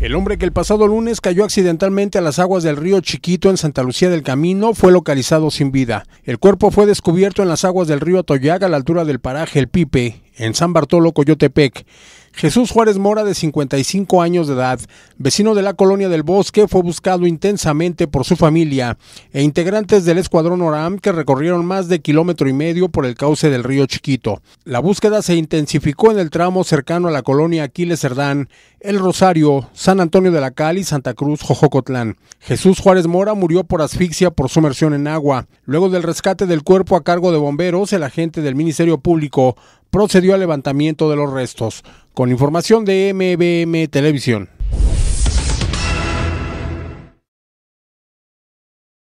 El hombre que el pasado lunes cayó accidentalmente a las aguas del río Chiquito en Santa Lucía del Camino fue localizado sin vida. El cuerpo fue descubierto en las aguas del río Atoyaga a la altura del paraje El Pipe, en San Bartolo, Coyotepec. Jesús Juárez Mora, de 55 años de edad, vecino de la colonia del Bosque, fue buscado intensamente por su familia e integrantes del escuadrón Oram que recorrieron más de kilómetro y medio por el cauce del río Chiquito. La búsqueda se intensificó en el tramo cercano a la colonia Aquiles Cerdán, El Rosario, San Antonio de la Cal y Santa Cruz, Jojocotlán. Jesús Juárez Mora murió por asfixia por sumersión en agua. Luego del rescate del cuerpo a cargo de bomberos, el agente del Ministerio Público procedió al levantamiento de los restos. Con información de MBM Televisión.